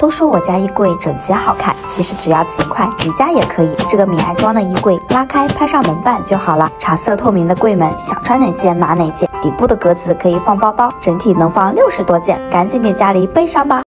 都说我家衣柜整洁好看，其实只要勤快，你家也可以。这个米安装的衣柜，拉开拍上门板就好了，茶色透明的柜门，想穿哪件拿哪件，底部的格子可以放包包，整体能放六十多件，赶紧给家里备上吧。